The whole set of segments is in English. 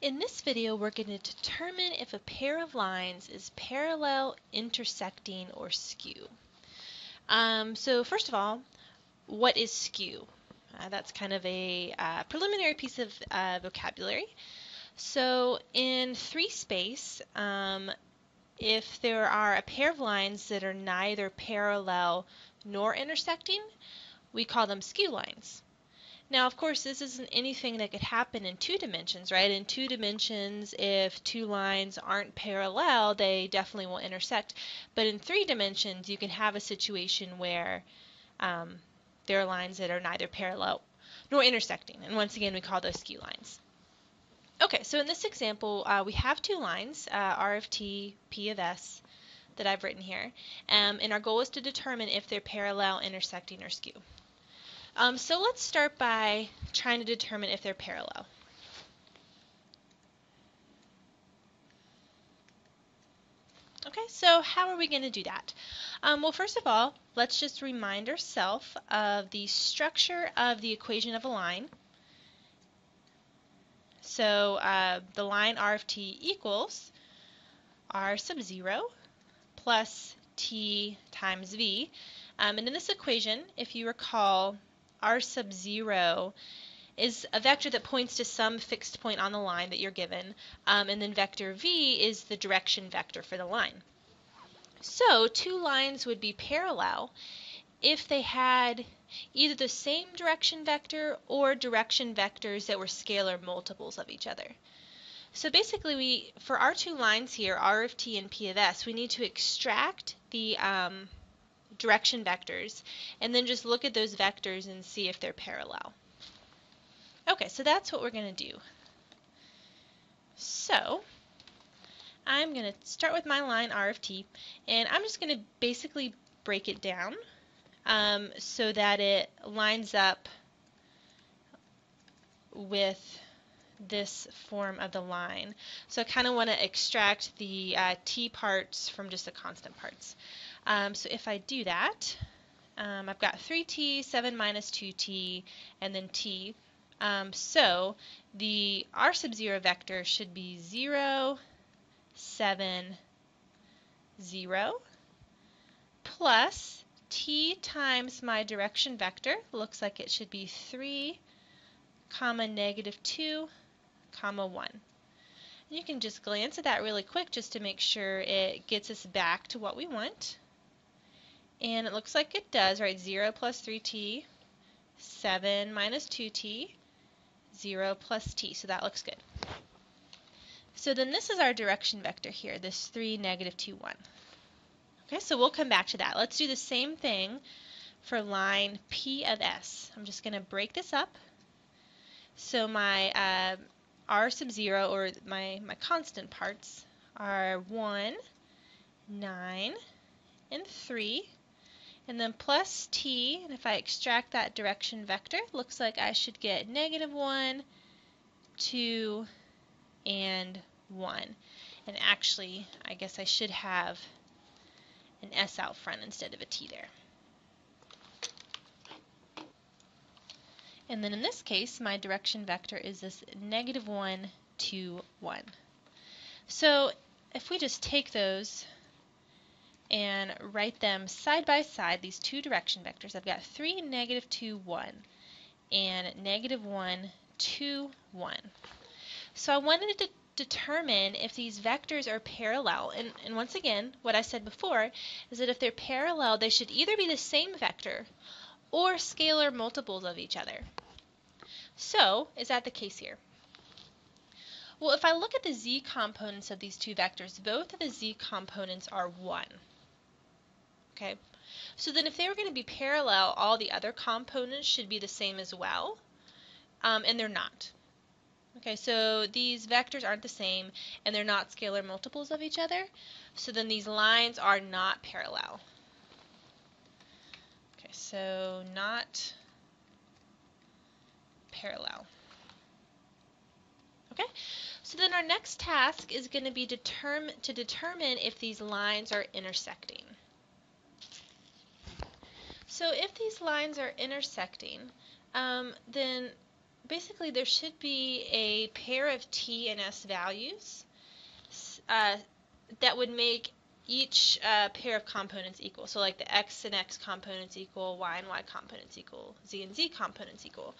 In this video, we're going to determine if a pair of lines is parallel, intersecting, or skew. Um, so first of all, what is skew? Uh, that's kind of a uh, preliminary piece of uh, vocabulary. So in three space, um, if there are a pair of lines that are neither parallel nor intersecting, we call them skew lines. Now, of course, this isn't anything that could happen in two dimensions, right? In two dimensions, if two lines aren't parallel, they definitely will intersect. But in three dimensions, you can have a situation where um, there are lines that are neither parallel nor intersecting. And once again, we call those skew lines. Okay, so in this example, uh, we have two lines, uh, R of t, P of s, that I've written here. Um, and our goal is to determine if they're parallel, intersecting, or skew. Um, so let's start by trying to determine if they're parallel. Okay, so how are we going to do that? Um, well, first of all, let's just remind ourselves of the structure of the equation of a line. So uh, the line r of t equals r sub 0 plus t times v. Um, and in this equation, if you recall, r sub 0 is a vector that points to some fixed point on the line that you're given, um, and then vector v is the direction vector for the line. So two lines would be parallel if they had either the same direction vector or direction vectors that were scalar multiples of each other. So basically, we for our two lines here, r of t and p of s, we need to extract the um, direction vectors, and then just look at those vectors and see if they're parallel. Okay, so that's what we're going to do. So, I'm going to start with my line R of t, and I'm just going to basically break it down um, so that it lines up with this form of the line. So I kind of want to extract the uh, t parts from just the constant parts. Um, so if I do that, um, I've got 3t, 7 minus 2t, and then t. Um, so the r sub 0 vector should be 0, 7, 0, plus t times my direction vector. Looks like it should be 3, comma, negative 2, comma 1. You can just glance at that really quick just to make sure it gets us back to what we want. And it looks like it does, right? 0 plus 3t, 7 minus 2t, 0 plus t. So that looks good. So then this is our direction vector here, this 3, negative 2, 1. Okay, so we'll come back to that. Let's do the same thing for line P of S. I'm just going to break this up. So my uh, R sub 0, or my, my constant parts, are 1, 9, and 3 and then plus t, and if I extract that direction vector, looks like I should get negative 1, 2, and 1. And actually, I guess I should have an s out front instead of a t there. And then in this case, my direction vector is this negative 1, 2, 1. So if we just take those and write them side by side, these two direction vectors. I've got 3, negative 2, 1, and negative 1, 2, 1. So I wanted to determine if these vectors are parallel. And, and once again, what I said before is that if they're parallel, they should either be the same vector or scalar multiples of each other. So, is that the case here? Well, if I look at the z components of these two vectors, both of the z components are 1. Okay, so then if they were going to be parallel, all the other components should be the same as well, um, and they're not. Okay, so these vectors aren't the same, and they're not scalar multiples of each other, so then these lines are not parallel. Okay, so not parallel. Okay, so then our next task is going to be to determine if these lines are intersecting. So if these lines are intersecting, um, then basically there should be a pair of t and s values uh, that would make each uh, pair of components equal. So like the x and x components equal, y and y components equal, z and z components equal.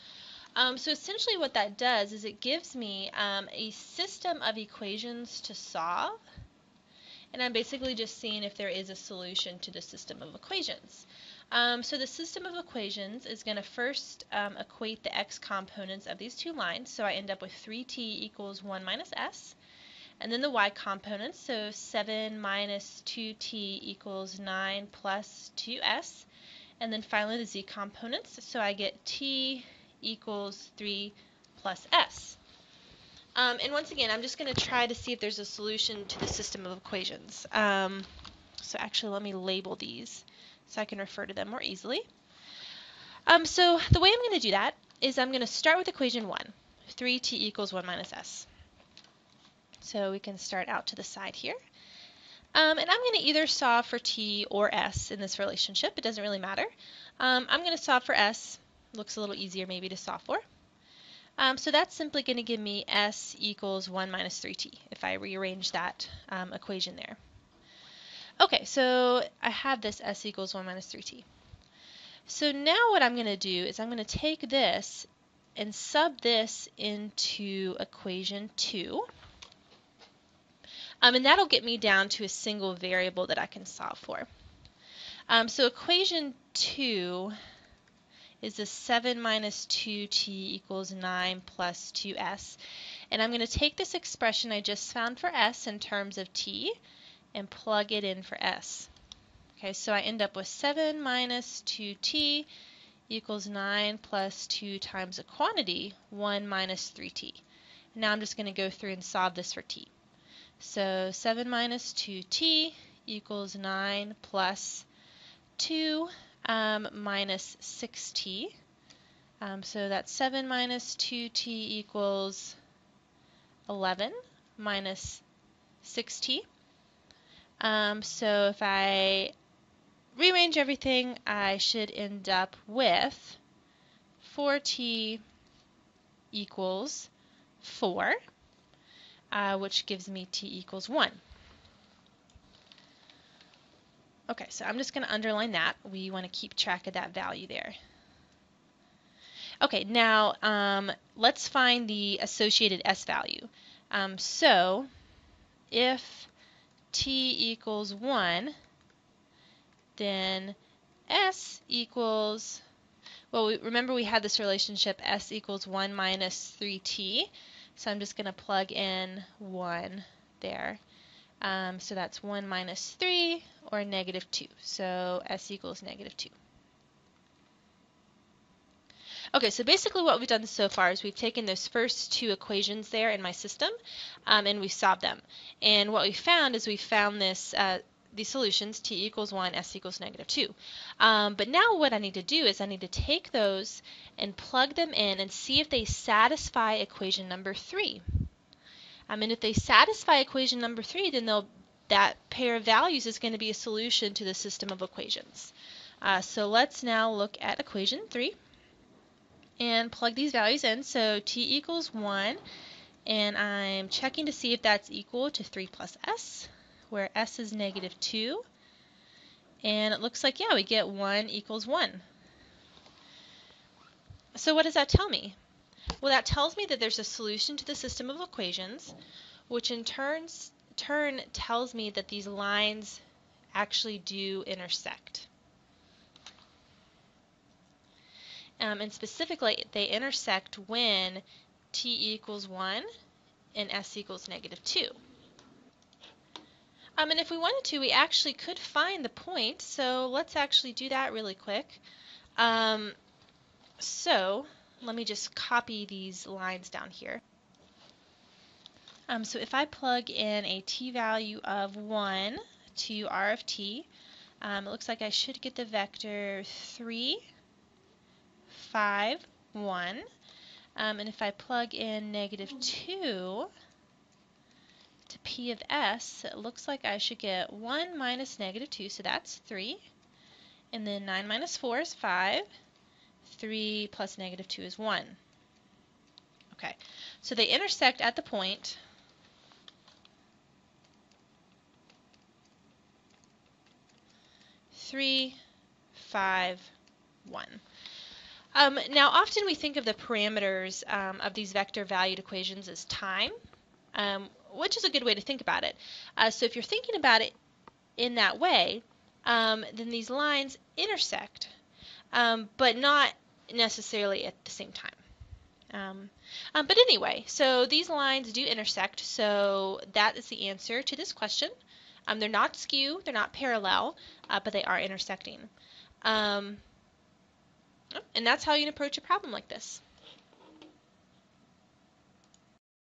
Um, so essentially what that does is it gives me um, a system of equations to solve and I'm basically just seeing if there is a solution to the system of equations. Um, so the system of equations is going to first um, equate the x components of these two lines. So I end up with 3t equals 1 minus s. And then the y components, so 7 minus 2t equals 9 plus 2s. And then finally the z components, so I get t equals 3 plus s. Um, and once again, I'm just going to try to see if there's a solution to the system of equations. Um, so actually, let me label these so I can refer to them more easily. Um, so the way I'm going to do that is I'm going to start with equation 1, 3t equals 1 minus s. So we can start out to the side here. Um, and I'm going to either solve for t or s in this relationship. It doesn't really matter. Um, I'm going to solve for s. Looks a little easier maybe to solve for. Um, so that's simply going to give me s equals 1 minus 3t if I rearrange that um, equation there. Okay, so I have this s equals 1 minus 3t. So now what I'm going to do is I'm going to take this and sub this into equation 2. Um, and that'll get me down to a single variable that I can solve for. Um, so equation 2 is the 7 minus 2t equals 9 plus 2s. And I'm going to take this expression I just found for s in terms of t and plug it in for s. Okay, so I end up with 7 minus 2t equals 9 plus 2 times a quantity, 1 minus 3t. Now I'm just going to go through and solve this for t. So 7 minus 2t equals 9 plus 2 um, minus 6t. Um, so that's 7 minus 2t equals 11 minus 6t. Um, so if I rearrange everything, I should end up with 4t equals 4 uh, which gives me t equals 1. Okay, so I'm just going to underline that. We want to keep track of that value there. Okay, now um, let's find the associated s value. Um, so if t equals 1, then s equals, well, we, remember we had this relationship s equals 1 minus 3t. So I'm just going to plug in 1 there. Um, so that's 1 minus 3 or negative 2. So s equals negative 2. Okay, so basically what we've done so far is we've taken those first two equations there in my system um, and we've solved them. And what we found is we found this uh, these solutions, t equals 1, s equals negative 2. Um, but now what I need to do is I need to take those and plug them in and see if they satisfy equation number 3. Um, and if they satisfy equation number 3, then that pair of values is going to be a solution to the system of equations. Uh, so let's now look at equation 3 and plug these values in. So t equals 1, and I'm checking to see if that's equal to 3 plus s where s is negative 2. And it looks like, yeah, we get 1 equals 1. So what does that tell me? Well, that tells me that there's a solution to the system of equations, which in turns, turn tells me that these lines actually do intersect. Um, and specifically, they intersect when t equals 1 and s equals negative 2. Um, and if we wanted to, we actually could find the point. So let's actually do that really quick. Um, so let me just copy these lines down here. Um, so if I plug in a t value of 1 to r of t, um, it looks like I should get the vector 3, 5, 1. Um, and if I plug in negative 2, to p of s, it looks like I should get 1 minus negative 2, so that's 3. And then 9 minus 4 is 5. 3 plus negative 2 is 1. Okay, so they intersect at the point three, five, one. Um, now, often we think of the parameters um, of these vector valued equations as time, um, which is a good way to think about it. Uh, so if you're thinking about it in that way, um, then these lines intersect, um, but not necessarily at the same time. Um, um, but anyway, so these lines do intersect, so that is the answer to this question. Um, they're not skew, they're not parallel, uh, but they are intersecting. Um, and that's how you approach a problem like this.